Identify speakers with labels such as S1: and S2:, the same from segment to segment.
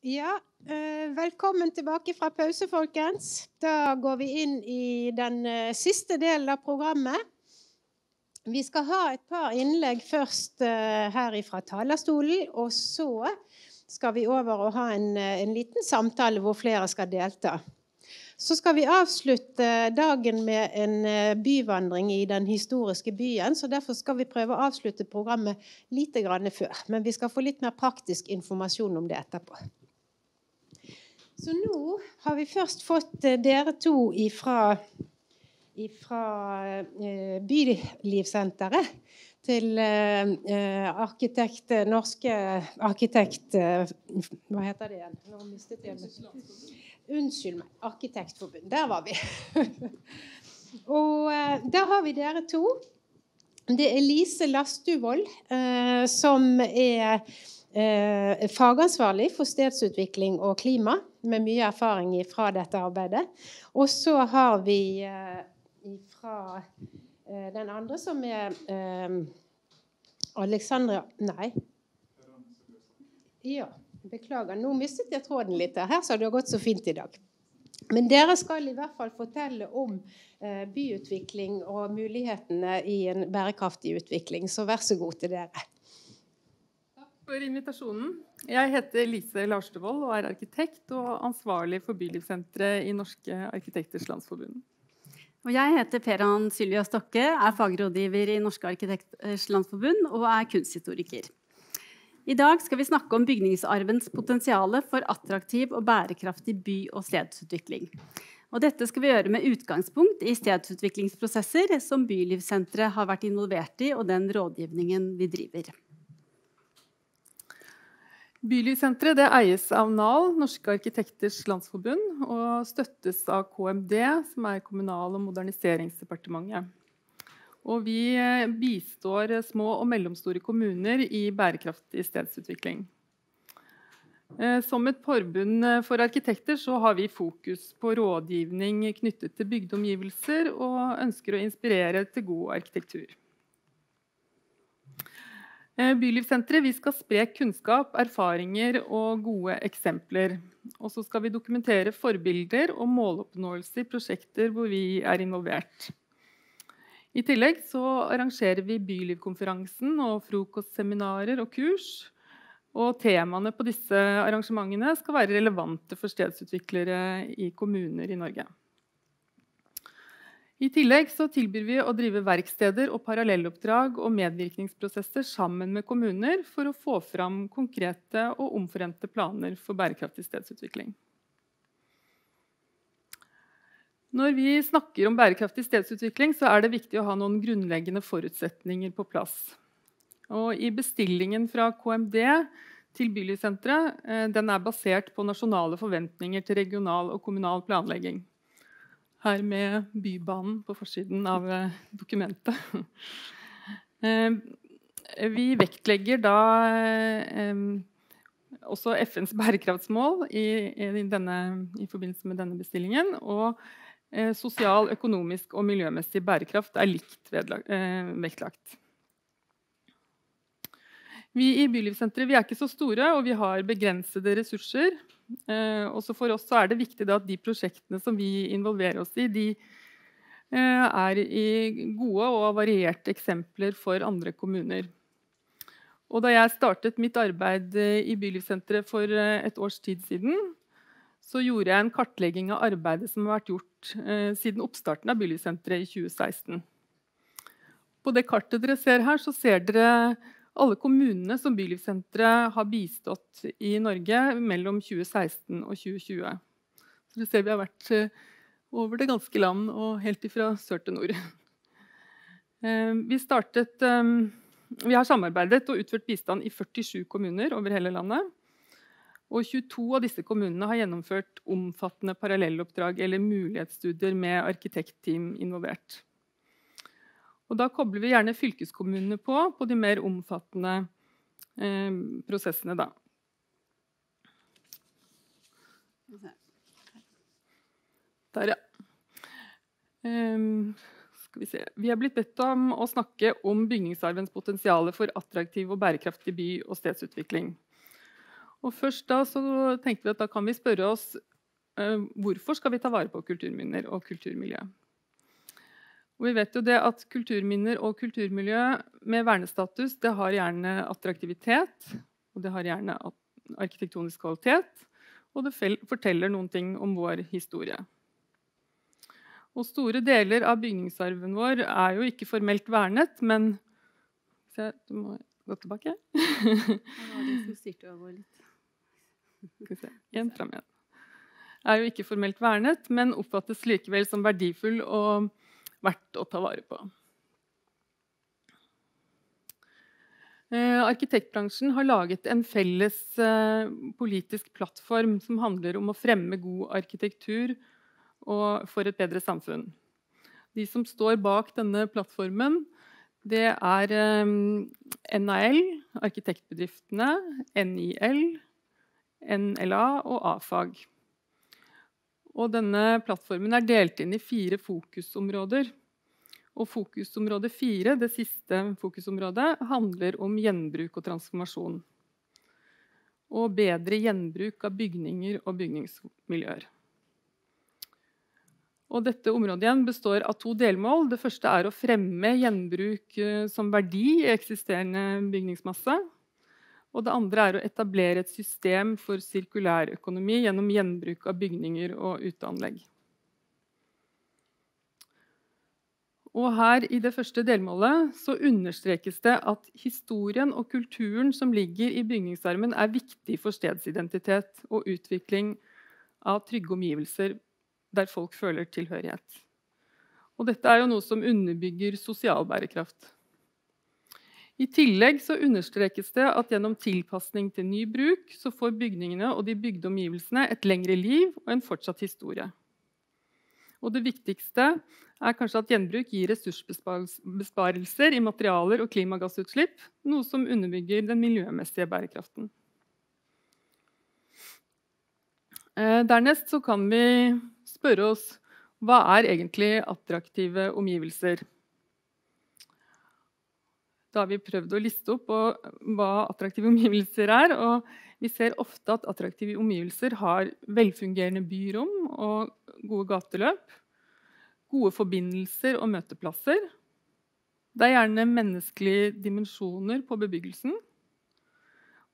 S1: Ja, eh, velkommen tilbake fra pause, folkens. Da går vi inn i den eh, siste delen av programmet. Vi skal ha et par innlegg først eh, her fra talerstolen, og så skal vi over og ha en, en liten samtale hvor flere skal delta. Så skal vi avslutte dagen med en byvandring i den historiske byen. så Derfor skal vi prøve å avslutte programmet litt før. Men vi skal få litt mer praktisk informasjon om det etterpå. Så nå har vi først fått eh, dere to ifra, ifra eh, Bylivssenteret til eh, arkitekt, norske arkitekt... hva heter det igjen? Nå mistet jeg Unnskyld meg. Arkitektforbund. Der var vi. Og der har vi dere to. Det er Lise Lastuvold, som er fagansvarlig for stedsutvikling og klima, med mye erfaring fra dette arbeidet. Og så har vi eh, fra eh, den andre, som er eh, Alexandra Nei. Ja, beklager. Nå mistet jeg tråden litt her, så det har gått så fint i dag. Men dere skal i hvert fall fortelle om byutvikling og mulighetene i en bærekraftig utvikling. Så vær så god til dere
S2: for invitasjonen. Jeg heter Lise Larstevold og er arkitekt og ansvarlig for Bylivssenteret i Norske arkitekters landsforbund.
S3: Og jeg heter Peran Sylvia Stokke, er fagrådgiver i Norske arkitekters landsforbund og er kunsthistoriker. I dag skal vi snakke om bygningsarvens potensial for attraktiv og bærekraftig by- og stedsutvikling. Og dette skal vi gjøre med utgangspunkt i stedsutviklingsprosesser som Bylivssenteret har vært involvert i, og den rådgivningen vi driver.
S2: Bylivssenteret eies av NAL, Norske arkitekters landsforbund, og støttes av KMD, som er Kommunal- og moderniseringsdepartementet. Og vi eh, bistår små og mellomstore kommuner i bærekraftig stedsutvikling. Eh, som et forbund eh, for arkitekter har vi fokus på rådgivning knyttet til bygdeomgivelser, og ønsker å inspirere til god arkitektur. Eh, vi skal spre kunnskap, erfaringer og gode eksempler. Og så skal vi dokumentere forbilder og måloppnåelse i prosjekter hvor vi er involvert. I tillegg arrangerer vi Bylivkonferansen og frokostseminarer og kurs. Og temaene på disse arrangementene skal være relevante for stedsutviklere i kommuner i Norge. I tillegg tilbyr vi å drive verksteder og parallelloppdrag og medvirkningsprosesser sammen med kommuner for å få fram konkrete og omforente planer for bærekraftig stedsutvikling. Når vi snakker om bærekraftig stedsutvikling, er det viktig å ha noen grunnleggende forutsetninger på plass. Og I bestillingen fra KMD til Bylivssenteret eh, er basert på nasjonale forventninger til regional og kommunal planlegging her med Bybanen på forsiden av eh, dokumentet. Eh, vi vektlegger da eh, også FNs bærekraftsmål i, forbindelse med denne bestillingen. Og sosial, økonomisk og miljømessig bærekraft er likt vektlagt. Vi i Bylivssenteret er ikke så store, og vi har begrensede ressurser. Eh, også for oss er det viktig at de prosjektene som vi involverer oss i, de eh, er i gode og varierte eksempler for andre kommuner. Og da jeg startet mitt arbeid eh, i Bylivssenteret for et års tid siden, så gjorde jeg en kartlegging av arbeidet som har vært gjort eh, siden oppstarten av Bylivssenteret i 2016. På det kartet dere ser her, så ser dere alle kommunene som Bylivssenteret har bistått i Norge mellom 2016 og 2020. Så du ser vi har vært eh, over det ganske land og helt ifra sør til nord. Eh, vi, startet, eh, vi har samarbeidet og utført bistand i 47 kommuner over hele landet. Og 22 av disse kommunene har gjennomført omfattende parallelloppdrag eller mulighetsstudier med arkitektteam involvert. Og da kobler vi gjerne fylkeskommunene på på de mer omfattende eh, prosessene. Da. Der, ja. Um, skal vi, se. vi er blitt bedt om å snakke om bygningsarvens potensial for attraktiv og bærekraftig by- og stedsutvikling. Og først da så tenkte vi at da kan vi spørre oss uh, hvorfor skal vi ta vare på kulturminner og kulturmiljø. Og vi vet jo det at Kulturminner og kulturmiljø med vernestatus det har gjerne attraktivitet, og det har gjerne arkitektonisk kvalitet, og det forteller noen ting om vår historie. Og store deler av bygningsarven vår er jo ikke formelt vernet, men Se, du må gå tilbake. Igjen fram igjen. Er jo ikke formelt vernet, men oppfattes likevel som verdifull og verdt å ta vare på. Eh, arkitektbransjen har laget en felles eh, politisk plattform som handler om å fremme god arkitektur for et bedre samfunn. De som står bak denne plattformen, det er eh, NAL, arkitektbedriftene, NIL, NLA og A-fag. Og denne plattformen er delt inn i fire fokusområder. Og fokusområde fire, det siste fokusområdet, handler om gjenbruk og transformasjon. Og bedre gjenbruk av bygninger og bygningsmiljøer. Og dette området igjen består av to delmål. Det første er å fremme gjenbruk eh, som verdi i eksisterende bygningsmasse. Og det andre er å etablere et system for sirkulærøkonomi gjennom gjenbruk av bygninger og uteanlegg. Og her I det første delmålet så understrekes det at historien og kulturen som ligger i bygningsarmen, er viktig for stedsidentitet og utvikling av trygge omgivelser der folk føler tilhørighet. Og dette er jo noe som underbygger sosial bærekraft. I tillegg så understrekes det at gjennom tilpasning til ny bruk så får bygningene og de bygde omgivelsene et lengre liv og en fortsatt historie. Og det viktigste er kanskje at gjenbruk gir ressursbesparelser i materialer og klimagassutslipp, noe som underbygger den miljømessige bærekraften. Dernest dernest kan vi spørre oss hva er egentlig attraktive omgivelser? Da har vi prøvd å liste opp hva attraktive omgivelser er. og Vi ser ofte at attraktive omgivelser har velfungerende byrom og gode gateløp. Gode forbindelser og møteplasser. Det er gjerne menneskelige dimensjoner på bebyggelsen.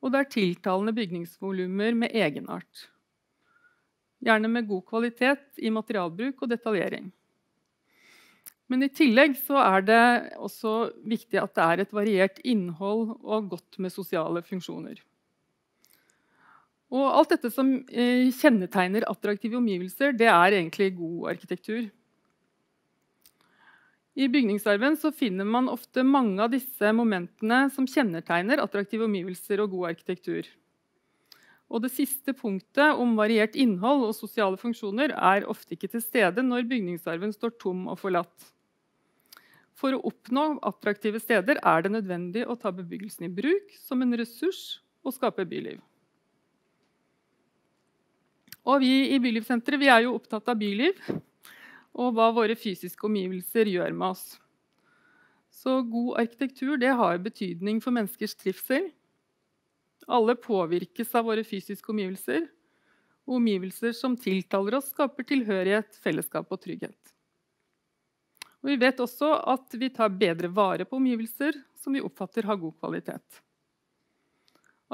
S2: Og det er tiltalende bygningsvolumer med egenart. Gjerne med god kvalitet i materialbruk og detaljering. Men i tillegg så er det også viktig at det er et variert innhold og godt med sosiale funksjoner. Og alt dette som eh, kjennetegner attraktive omgivelser, det er egentlig god arkitektur. I bygningsarven finner man ofte mange av disse momentene som kjennetegner attraktive omgivelser og god arkitektur. Og det siste punktet om variert innhold og sosiale funksjoner er ofte ikke til stede når bygningsarven står tom og forlatt. For å oppnå attraktive steder er det nødvendig å ta bebyggelsen i bruk som en ressurs og skape byliv. Og vi i Bylivsenteret vi er jo opptatt av byliv og hva våre fysiske omgivelser gjør med oss. Så god arkitektur har betydning for menneskers trivsel. Alle påvirkes av våre fysiske omgivelser. Og omgivelser som tiltaler oss, skaper tilhørighet, fellesskap og trygghet. Og vi vet også at vi tar bedre vare på omgivelser som vi oppfatter har god kvalitet.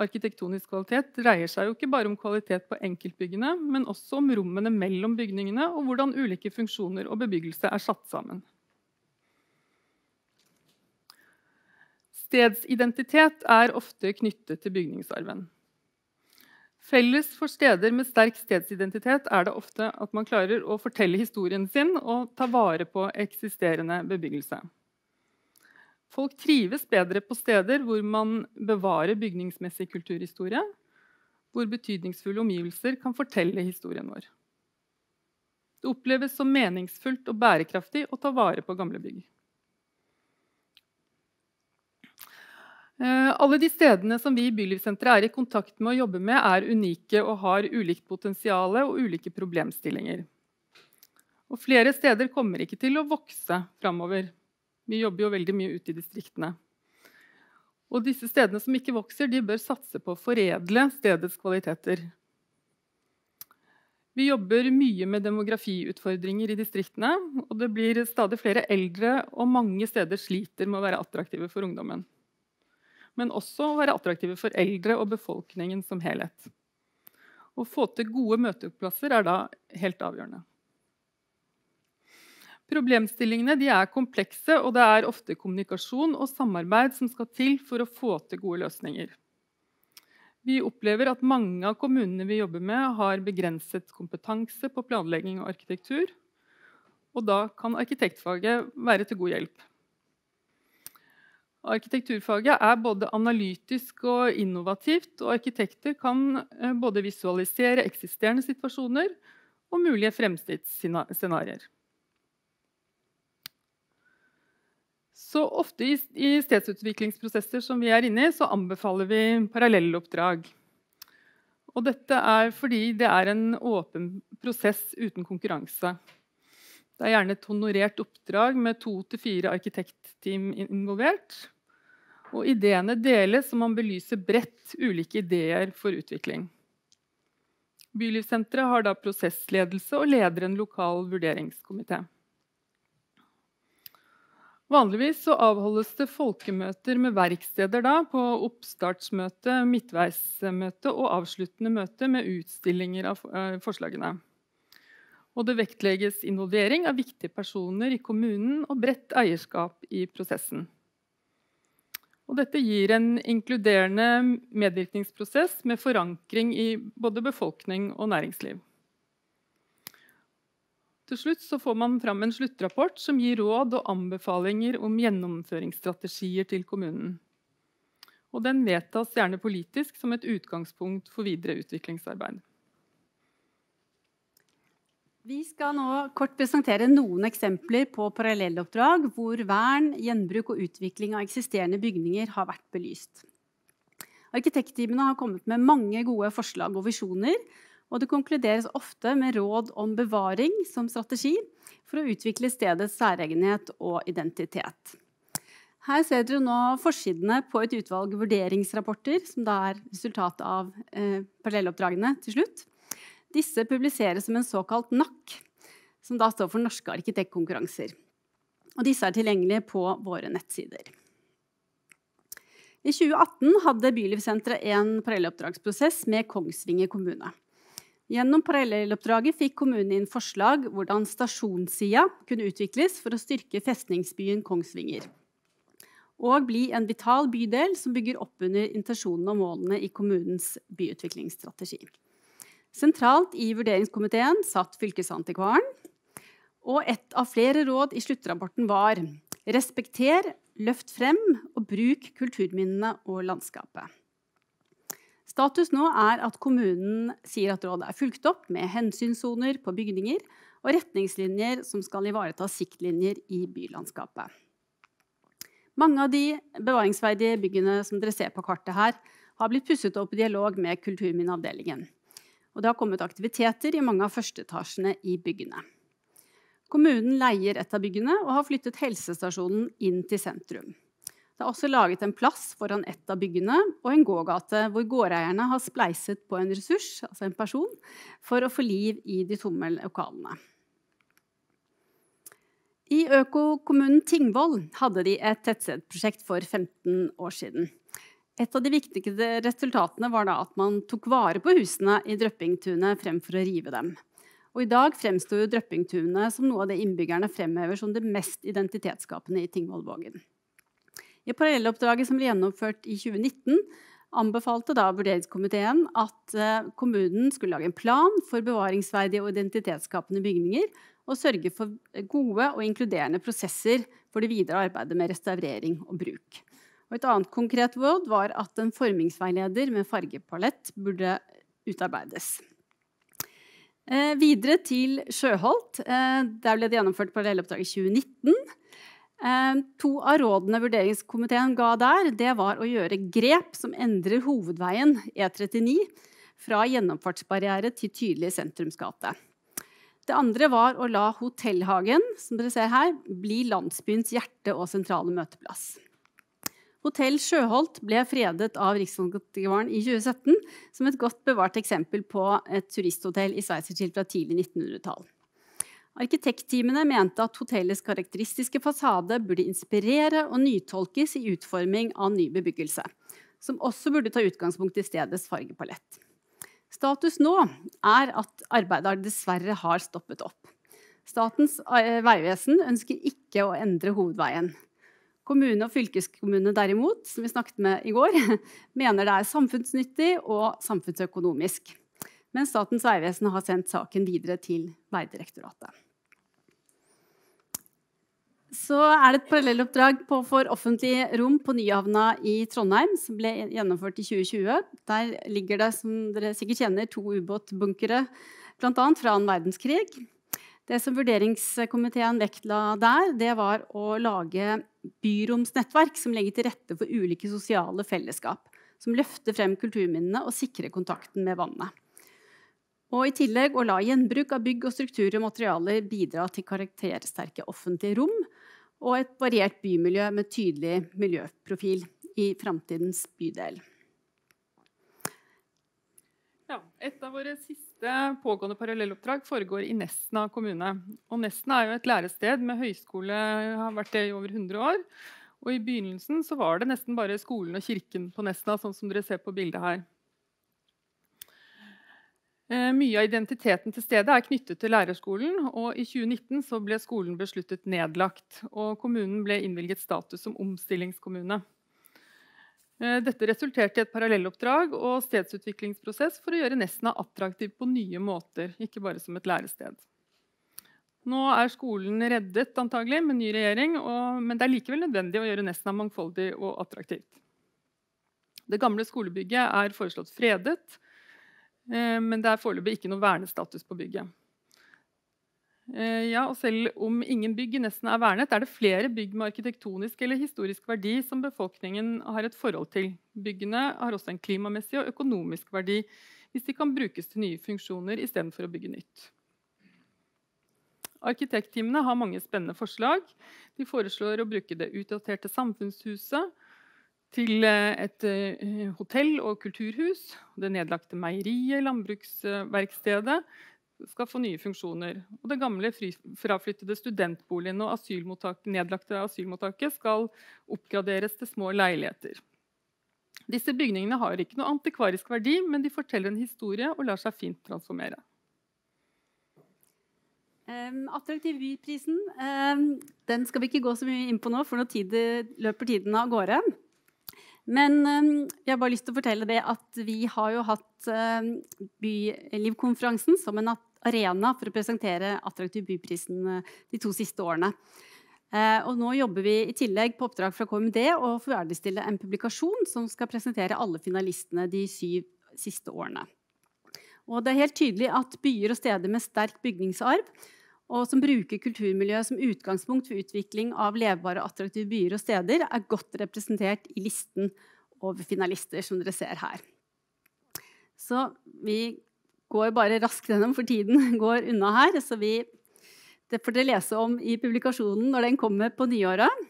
S2: Arkitektonisk kvalitet dreier seg jo ikke bare om kvalitet på enkeltbyggene, men også om rommene mellom bygningene og hvordan ulike funksjoner og bebyggelse er satt sammen. Stedsidentitet er ofte knyttet til bygningsarven. Felles for steder med sterk stedsidentitet er det ofte at man klarer å fortelle historien sin og ta vare på eksisterende bebyggelse. Folk trives bedre på steder hvor man bevarer bygningsmessig kulturhistorie, hvor betydningsfulle omgivelser kan fortelle historien vår. Det oppleves som meningsfullt og bærekraftig å ta vare på gamle bygg. Alle de stedene som vi i Bylivssenteret er i kontakt med og jobber med, er unike og har ulikt potensial og ulike problemstillinger. Og flere steder kommer ikke til å vokse framover. Vi jobber jo veldig mye ute i distriktene. Og disse stedene som ikke vokser, de bør satse på å foredle stedets kvaliteter. Vi jobber mye med demografiutfordringer i distriktene. og Det blir stadig flere eldre, og mange steder sliter med å være attraktive for ungdommen. Men også å være attraktive for eldre og befolkningen som helhet. Å få til gode møteplasser er da helt avgjørende. Problemstillingene er komplekse, og det er ofte kommunikasjon og samarbeid som skal til for å få til gode løsninger. Vi opplever at mange av kommunene vi jobber med, har begrenset kompetanse på planlegging og arkitektur. Og da kan arkitektfaget være til god hjelp. Arkitekturfaget er både analytisk og innovativt, og arkitekter kan eh, både visualisere eksisterende situasjoner og mulige fremtidsscenarioer. Så ofte i, stedsutviklingsprosesser som vi er inne i, så anbefaler vi parallelloppdrag. Og dette er fordi det er en åpen prosess uten konkurranse. Det er gjerne et honorert oppdrag med to til fire arkitektteam involvert. Og ideene deles, og man belyser bredt ulike ideer for utvikling. Bylivssenteret har da prosessledelse og leder en lokal vurderingskomité. Vanligvis avholdes det folkemøter med verksteder da, på oppstartsmøte, midtveismøte og avsluttende møte med utstillinger av eh, forslagene. Og det vektlegges involvering av viktige personer i kommunen og bredt eierskap i prosessen. Og dette gir en inkluderende medvirkningsprosess med forankring i både befolkning og næringsliv. Til slutt får man fram en sluttrapport som gir råd og anbefalinger om gjennomføringsstrategier til kommunen. Og den vedtas gjerne politisk som et utgangspunkt for videre utviklingsarbeid.
S3: Vi skal nå kort presentere noen eksempler på parallelloppdrag hvor vern, gjenbruk og utvikling av eksisterende bygninger har vært belyst. Arkitektteamene har kommet med mange gode forslag og visjoner og det konkluderes ofte med råd om bevaring som strategi for å utvikle stedets særegenhet og identitet. Her ser dere nå forsidene på et utvalg vurderingsrapporter, som da er resultatet av eh, parallelloppdragene til slutt. Disse publiseres som en såkalt NAK, som da står for Norske arkitektkonkurranser. Og disse er tilgjengelige på våre nettsider. I 2018 hadde Bylivssenteret en parallelloppdragsprosess med Kongsvinger kommune. Gjennom parallelloppdraget fikk kommunen inn forslag hvordan stasjonssida kunne utvikles for å styrke festningsbyen Kongsvinger. Og bli en vital bydel som bygger opp under intensjonene og målene i kommunens byutviklingsstrategi. Sentralt i vurderingskomiteen satt fylkesantikvaren. Og et av flere råd i sluttrapporten var respekter, løft frem og bruk kulturminnene og landskapet. Status nå er at kommunen sier at rådet er fulgt opp med hensynssoner på bygninger og retningslinjer som skal ivareta siktlinjer i bylandskapet. Mange av de bevaringsverdige byggene som dere ser på kartet her, har blitt pusset opp i dialog med Kulturminneavdelingen. Og det har kommet aktiviteter i mange av førsteetasjene i byggene. Kommunen leier et av byggene og har flyttet helsestasjonen inn til sentrum. Det er også laget en plass foran et av byggene og en gågate hvor gårdeierne har spleiset på en ressurs, altså en person, for å få liv i de tomme lokalene. I økokommunen Tingvoll hadde de et tettstedprosjekt for 15 år siden. Et av de viktigste resultatene var at man tok vare på husene i Drøppingtunet fremfor å rive dem. Og I dag fremstår Drøppingtunet som noe av det innbyggerne fremhever som det mest identitetsskapende i Tingvollvågen. I parallelloppdraget som ble gjennomført i 2019, anbefalte da vurderingskomiteen at eh, kommunen skulle lage en plan for bevaringsverdige og identitetsskapende bygninger, og sørge for gode og inkluderende prosesser for det videre arbeidet med restaurering og bruk. Og et annet konkret råd var at en formingsveileder med fargepalett burde utarbeides. Eh, videre til Sjøholt. Eh, der ble det gjennomført parallelloppdrag i 2019. Eh, to av rådene vurderingskomiteen ga der, det var å gjøre grep som endrer hovedveien E39 fra gjennomfartsbarriere til tydelig sentrumsgate. Det andre var å la Hotellhagen som dere ser her, bli landsbyens hjerte og sentrale møteplass. Hotell Sjøholt ble fredet av Riksantikvaren i 2017 som et godt bevart eksempel på et turisthotell i Sveitsertil fra tidlig 1900-tall. Arkitektteamene mente at hotellets karakteristiske fasade burde inspirere og nytolkes i utforming av ny bebyggelse, som også burde ta utgangspunkt i stedets fargepalett. Status nå er at arbeidet dessverre har stoppet opp. Statens eh, vegvesen ønsker ikke å endre hovedveien. Kommune og fylkeskommune derimot, som vi snakket med i går, mener det er samfunnsnyttig og samfunnsøkonomisk. Men Statens vegvesen har sendt saken videre til Vegdirektoratet. Så er det et parallelloppdrag for offentlig rom på Nyhavna i Trondheim, som ble gjennomført i 2020. Der ligger det, som dere sikkert kjenner, to ubåtbunkere, bl.a. fra annen verdenskrig. Det som vurderingskomiteen vektla der, det var å lage byromsnettverk som legger til rette for ulike sosiale fellesskap. Som løfter frem kulturminnene og sikrer kontakten med vannet. Og i tillegg å la gjenbruk av bygg og strukturer og materialer bidra til karaktersterke offentlige rom og et variert bymiljø med tydelig miljøprofil i framtidens bydel.
S2: Ja, et av våre siste pågående parallelloppdrag foregår i Nesna kommune. Og Nesna er jo et lærested med høyskole, har vært det i over 100 år. Og I begynnelsen så var det nesten bare skolen og kirken på Nesna, sånn som dere ser på bildet her. Eh, mye av identiteten til stedet er knyttet til lærerskolen, og i 2019 ble skolen besluttet nedlagt. og Kommunen ble innvilget status som omstillingskommune. Eh, dette resulterte i et parallelloppdrag og stedsutviklingsprosess for å gjøre Nesna attraktiv på nye måter, ikke bare som et lærested. Nå er skolen reddet antagelig med ny regjering, og, men det er likevel nødvendig å gjøre Nesna mangfoldig og attraktivt. Det gamle skolebygget er foreslått fredet, Eh, men det er foreløpig ikke noe vernestatus på bygget. Eh, ja, og selv om ingen bygg nesten er vernet, er det flere bygg med arkitektonisk eller historisk verdi som befolkningen har et forhold til. Byggene har også en klimamessig og økonomisk verdi hvis de kan brukes til nye funksjoner istedenfor å bygge nytt. Arkitektteamene har mange spennende forslag. De foreslår å bruke det utdaterte samfunnshuset til eh, et eh, hotell og kulturhus. Det nedlagte meieriet, landbruksverkstedet, skal få nye funksjoner. Og det gamle fraflyttede studentboligen og asylmottak, nedlagte asylmottaket skal oppgraderes til små leiligheter. Disse bygningene har ikke noe antikvarisk verdi, men de forteller en historie og lar seg fint transformere.
S3: Attraktiv byprisen den skal vi ikke gå så mye inn på nå, for nå tid, løper tiden av gårde. Men jeg har bare lyst til å fortelle det at vi har jo hatt Bylivkonferansen som en arena for å presentere Attraktiv byprisen eh, de to siste årene. Eh, og nå jobber vi i tillegg på oppdrag fra KMD å ferdigstille en publikasjon som skal presentere alle finalistene de syv siste årene. Og det er helt tydelig at byer og steder med sterk bygningsarv og som bruker kulturmiljøet som utgangspunkt for utvikling av levbare og attraktive byer og steder, er godt representert i listen over finalister, som dere ser her. Så vi går bare raskt gjennom, for tiden går unna her. Så vi, det får dere lese om i publikasjonen når den kommer på nyåret.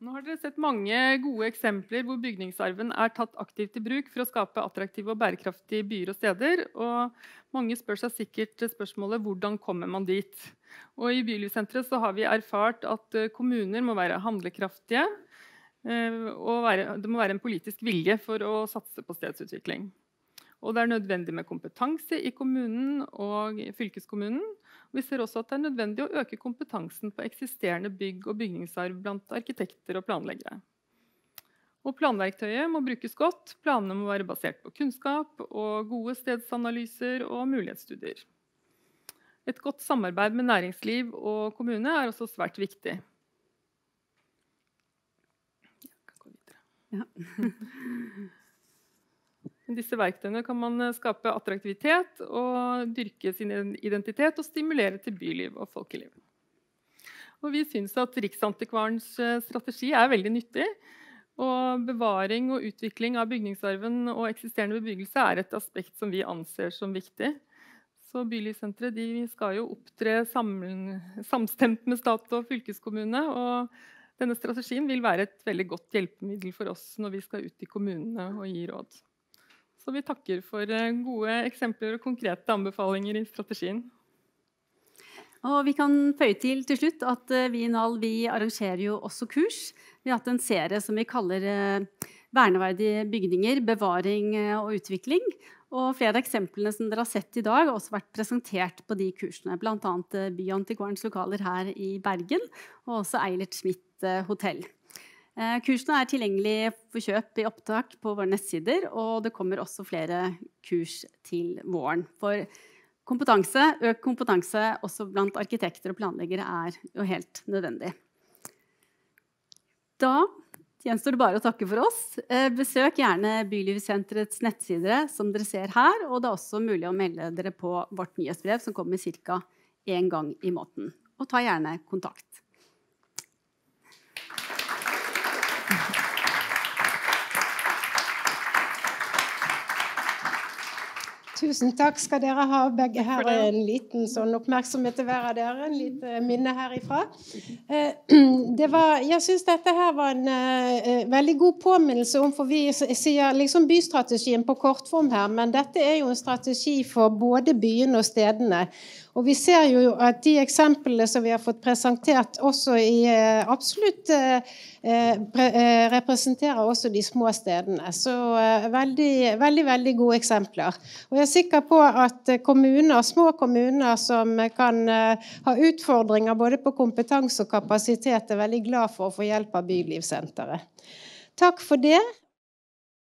S2: Nå har dere sett mange gode eksempler hvor bygningsarven er tatt aktivt i bruk for å skape attraktive og bærekraftige byer og steder. Og mange spør seg sikkert spørsmålet hvordan kommer man dit. Og I Bylivssenteret har vi erfart at eh, kommuner må være handlekraftige. Eh, være, det må være en politisk vilje for å satse på stedsutvikling. Og det er nødvendig med kompetanse i kommunen og fylkeskommunen. Vi ser også at det er nødvendig å øke kompetansen på eksisterende bygg og bygningsarv blant arkitekter og planleggere. Og planverktøyet må brukes godt. Planene må være basert på kunnskap og gode stedsanalyser og mulighetsstudier. Et godt samarbeid med næringsliv og kommune er også svært viktig. Ja. disse verktøyene kan man eh, skape attraktivitet og dyrke sin identitet og stimulere til byliv og folkeliv. Og vi syns at Riksantikvarens eh, strategi er veldig nyttig. Og bevaring og utvikling av bygningsarven og eksisterende bebyggelse er et aspekt som vi anser som viktig. Så Bylivssenteret skal jo opptre sammen, samstemt med stat og fylkeskommune. og denne strategien vil være et veldig godt hjelpemiddel for oss når vi skal ut i kommunene og gi råd. Så vi takker for eh, gode eksempler og konkrete anbefalinger i strategien.
S3: Og vi kan føye til til slutt at eh, vi i NAL vi arrangerer jo også kurs. Vi har hatt en serie som vi kaller eh, Verneverdige bygninger, bevaring og utvikling. Og flere av eksemplene som dere har sett i dag, har også vært presentert på de kursene. Bl.a. Byantikvarens lokaler her i Bergen, og også Eilert Schmidt hotell. Eh, kursene er tilgjengelig for kjøp i opptak på våre nettsider, og det kommer også flere kurs til våren. For kompetanse, økt kompetanse også blant arkitekter og planleggere er jo helt nødvendig. Da gjenstår det bare å takke for oss. Eh, besøk gjerne Bylivssenterets nettsider, som dere ser her. Og det er også mulig å melde dere på vårt nyhetsbrev, som kommer ca. én gang i måneden. Og ta gjerne kontakt.
S1: Tusen takk skal dere ha, begge her. En liten sånn oppmerksomhet til hver av dere. En lite minne herifra. Eh, var, jeg syns dette her var en uh, veldig god påminnelse om For vi sier liksom bystrategien på kortform her, men dette er jo en strategi for både byene og stedene. Og vi ser jo at de eksemplene som vi har fått presentert, også i uh, absolutt uh, representerer også de små stedene. Så veldig, veldig, veldig gode eksempler. Og jeg er sikker på at kommuner, små kommuner som kan ha utfordringer både på kompetanse og kapasitet, er veldig glad for å få hjelp av Bylivssenteret. Takk for det.